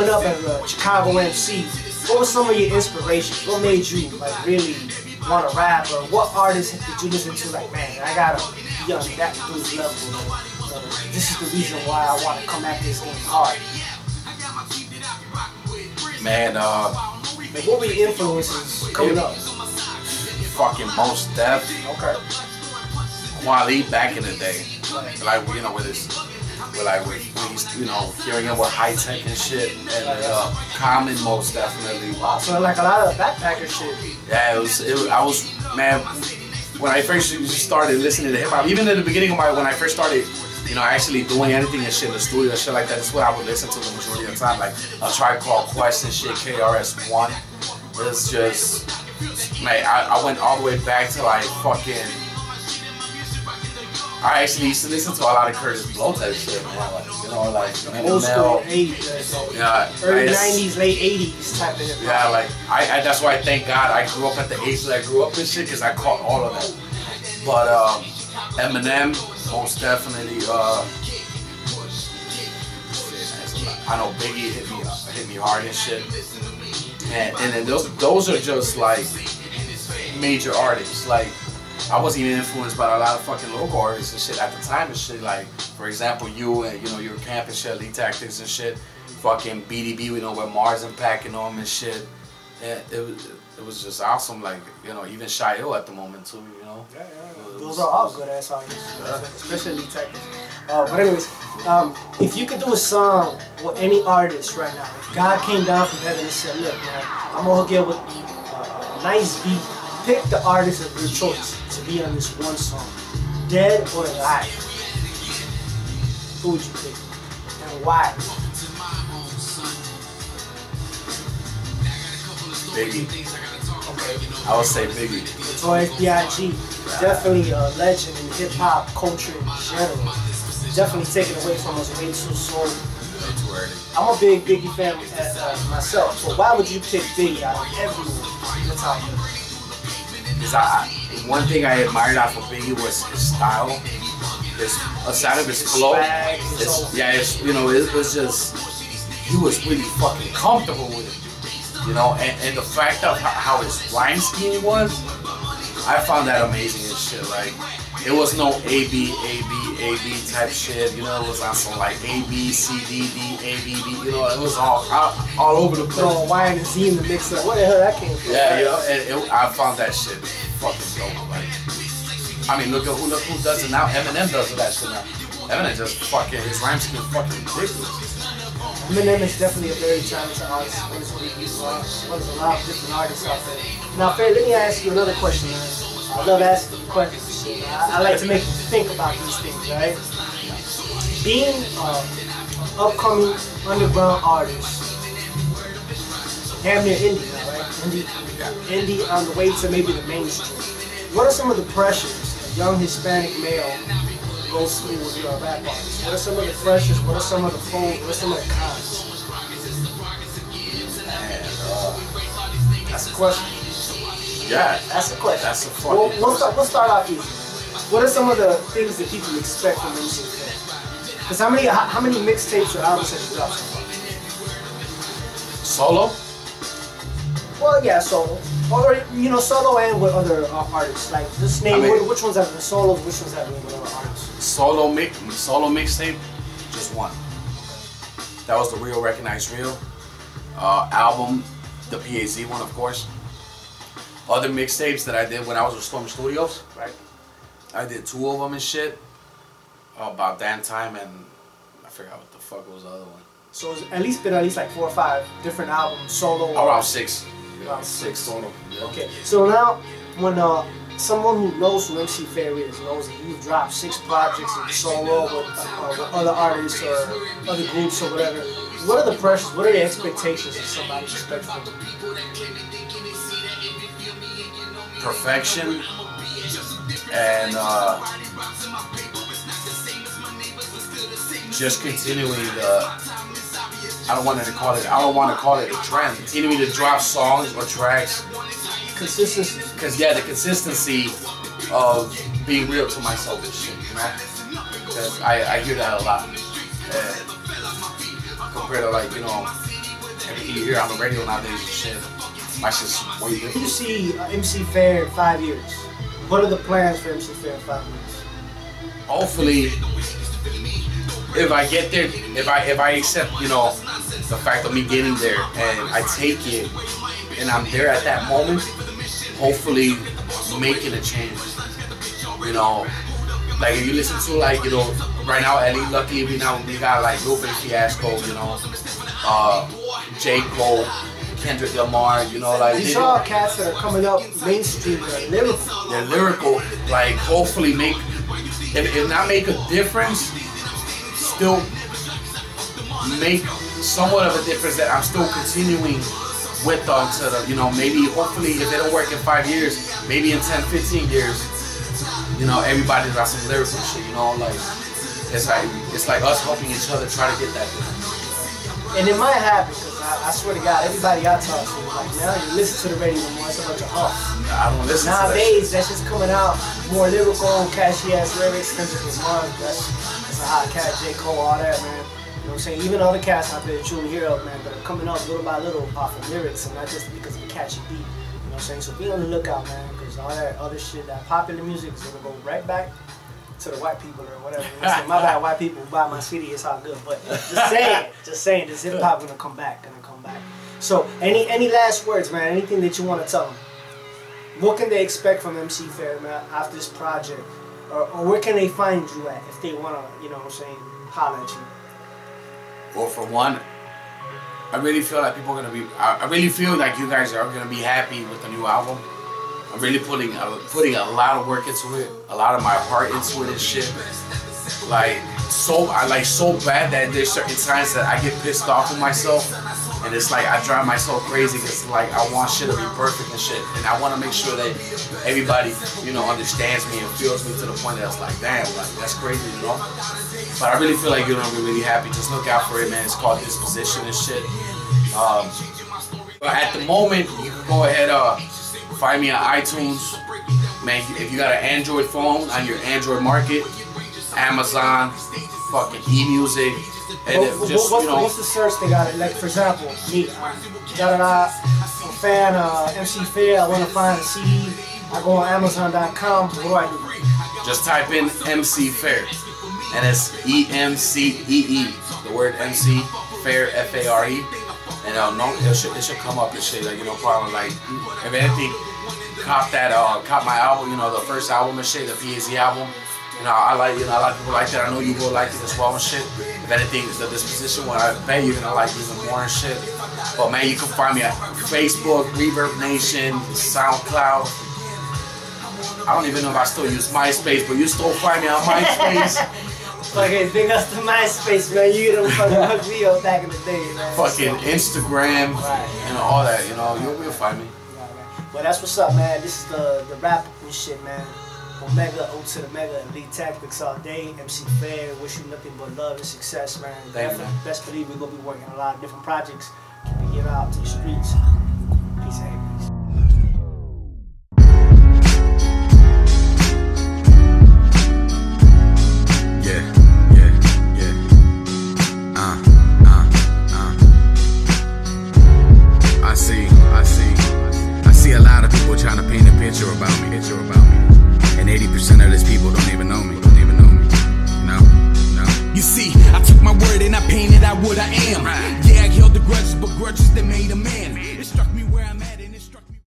coming up as a Chicago MC, what were some of your inspirations? What made you like really want to rap, or what artists did you listen to? Like, man, I gotta be on that dude's level. Or, this is the reason why I want to come at this game hard. Man, uh, Like, what were your influences coming up? fucking Mos Def. Okay. Kweli back in the day, like you know with his, with like with, with you know hearing him with Hi-Tek and shit, and uh, Common most definitely. So like a lot of backpacker shit. Yeah, it was. It, I was man when I first started listening to hip hop. Even in the beginning of my when I first started, you know, actually doing anything and shit in the studio and shit like that. That's what I would listen to the majority of the time. Like a Tribe Called Quest and shit, KRS One. It's just man, I, I went all the way back to like fucking. I actually used to listen to a lot of Kurtis Blow type shit, man. Like, you know, like Old school, Mel. 80s, Yeah, early I 90s, late 80s type of hip hop. yeah, like I, I that's why I thank God I grew up at the age that I grew up and shit because I caught all of that. But um, Eminem, most definitely. Uh, I know Biggie hit me uh, hit me hard and shit. And and then those those are just like major artists. Like I wasn't even influenced by a lot of fucking local artists and shit at the time and shit. Like for example, you and you know your camp and shit, Elite Tactics and shit. Fucking BDB, we know where Mars and packing on and shit. And it was it was just awesome. Like you know even Shy Hill at the moment too. You know. Yeah, yeah, It Those are all good ass artists, especially technical. Uh, but anyways, um, if you could do a song with any artist right now, if God came down from heaven and said, "Look, man, I'm gonna hook you up with uh, a nice beat. Pick the artist of your choice to be on this one song, dead or alive. Who would you pick and why?" Biggie. Okay. I would say Biggie. Notorious B.I.G. Definitely a legend in hip hop culture in general. Definitely taken away from us way too soon. Early. I'm a big Biggie fan uh, myself, but why would you pick Biggie out of everyone? Because I, one thing I admired off of Biggie was his style, his aside of his flow. Yeah, it's you know it was just he was really fucking comfortable with it, you know, and, and the fact of how, how his rhyme scheme was, I found that amazing and shit. Like it was no A B A B A B type shit, you know. It was on some like A B C D D A B B, you know. It was all all, all over the place. Throw Y and Z in the mix up. Where the hell that came from? Yeah, you know, and it, I found that shit fucking dope. Like, I mean, look at who look who does it now. Eminem does that shit now. Eminem just fucking his rhyme scheme fucking ridiculous. Eminem is definitely a very talented artist. Uh, of a lot of different artists out there. Now, Faye, let me ask you another question. Man. I love asking questions. I, I like to make you think about these things, right? Being an upcoming underground artist, damn near indie right? Indie, indie on the way to maybe the mainstream. What are some of the pressures a young Hispanic male goes through with your rap artist? What are some of the pressures? What are some of the pros? What are some of the cons? Uh, That's a question. yeah, That's a question. That's a fucking Well, we'll, question. start, we'll start off easy. What are some of the things that people expect from MC Because how many how, how many mixtapes or albums have you dropped solo. Well, yeah, solo. Or, you know, solo and with other uh, artists. Like, just name I mean- which, which ones have been solos, which ones have been with other artists. Solo mix, solo mixtape, just one. That was the real recognized real uh, album, the PAZ one, of course. Other mixtapes that I did when I was with Storm Studios, right? I did two of them and shit. About damn time and I forgot what the fuck was the other one. So it's at least been at least like four or five different albums, solo. or- Around six. Around Six total. Yeah. Okay, so now when uh, someone who knows who MC Fare is knows that you've dropped six projects in solo with, uh, with other artists or other groups or whatever, what are the pressures? What are the expectations that somebody expects from you? perfection and uh, just continuing the I don't want to call it I don't want to call it a trend continuing to drop songs or tracks Consistency. because yeah the consistency of being real to myself and shit you know because I, I hear that a lot and compared to like you know everything you hear on the radio nowadays and shit. My shit's way You see uh, MC Fare in five years. What are the plans for MC Fare five years? Hopefully, if I get there, if I if I accept you know the fact of me getting there and I take it and I'm there at that moment, hopefully making a change. You know, like if you listen to like you know right now Ellie, luckily we now we got like Lupe Fiasco, you know, uh, J Cole, Kendrick Lamar, you know like These they- are all cats that are coming up mainstream, that are lyrical. they're lyrical, like hopefully make if, if not make a difference, still make somewhat of a difference that I'm still continuing with on to the, you know, maybe hopefully if it don't work in five years, maybe in 10, 15 years, you know, everybody's got some lyrical shit, you know, like it's like it's like us helping each other try to get that. And it might happen, I, I swear to God, everybody I talk to, like now you listen to the radio more, it's a bunch of huff. I don't listen to that. Nowadays, that's just coming out more lyrical, catchy ass lyrics, Kendrick Lamar, that's, that's a hot cat, J. Cole, all that, man. You know what I'm saying? Even other cats out there hear of, man, that are coming up little by little off of lyrics and not just because of a catchy beat. You know what I'm saying? So be on the lookout, man, because all that other shit, that popular music is gonna go right back to the white people or whatever. My bad, white people buy my CD, it's all good. But just saying, just saying, this hip hop gonna come back, gonna come back. So, any any last words, man? Anything that you want to tell them? What can they expect from MC Fare, man, after this project? Or, or where can they find you at if they want to, you know what I'm saying, holler at you? Well, for one, I really feel like people are gonna be. I, I really feel like you guys are gonna be happy with the new album. I'm really putting uh, putting a lot of work into it, a lot of my heart into it and shit. Like so, I like so bad that there's certain times that I get pissed off with myself, and it's like I drive myself crazy because like I want shit to be perfect and shit, and I want to make sure that everybody, you know, understands me and feels me to the point that it's like, damn, like that's crazy, you know. But I really feel like you're gonna be really happy. Just look out for it, man. It's called Disposition and shit. Um, but at the moment, you can go ahead, uh, find me on iTunes. Man, if you got an Android phone on your Android market, Amazon, fucking eMusic, and What- it what- just what's, you the, know, what's the search they got? Like, for example, me, uh, da da da, a fan of MC Fare, I want to find a CD. I go on Amazon.com, what do I do? just type in MC Fare, and it's E M C E E, the word MC Fare F A R E, and uh, no, it should it should come up and shit. Like you know, probably like if anything, cop that uh, cop my album, you know, the first album and shit, the PAZ album. You know, I like you know a lot of people like that. I know you will like it as well and shit. If anything, the disposition one, I bet you're gonna like even more and shit. But man, you can find me at Facebook, Reverb Nation, SoundCloud. I don't even know if I still use MySpace, but you still find me on MySpace. Fucking big up to MySpace, man. You them fucking hook me up back in the day, man. fucking Instagram, Right. and all that. You know, you'll, you'll find me. Right, right. But that's what's up, man. This is the the rap and shit, man. Omega, O to the Mega, Elite Tactics all day. MC Fare, wish you nothing but love and success, man. Thank you, Definitely- man. Best believe we're gonna be working on a lot of different projects. Keep it getting out to the streets. Peace and peace. Yeah, uh, uh, uh. Of people trying to paint a picture about me, picture about me, and 80% of these people don't even know me, don't even know me. No, no. You see, I took my word and I painted out what I am. Yeah, I held the grudges, but grudges that made a man.